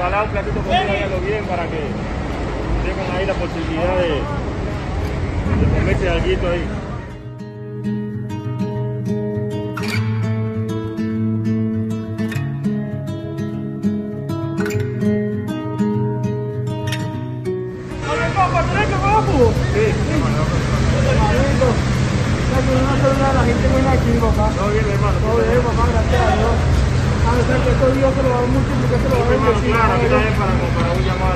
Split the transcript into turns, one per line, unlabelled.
regalar un platito con bien para que tengan ahí la posibilidad de, de comerse algo ahí. Sí,
la gente muy activa acá.
todo bien, hermano.
Todo bien, papá, gracias a Dios. A ver, que estos días se lo va a multiplicar, se lo va a
Hermano,
bendecir.
claro, aquí también para, para un llamado